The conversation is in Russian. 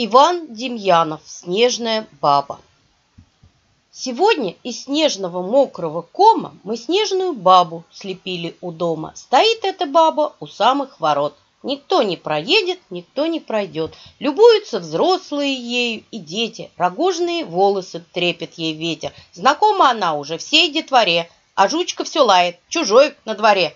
Иван Демьянов «Снежная баба». Сегодня из снежного мокрого кома мы снежную бабу слепили у дома. Стоит эта баба у самых ворот. Никто не проедет, никто не пройдет. Любуются взрослые ею и дети. Рогожные волосы трепет ей ветер. Знакома она уже всей детворе, а жучка все лает, чужой на дворе.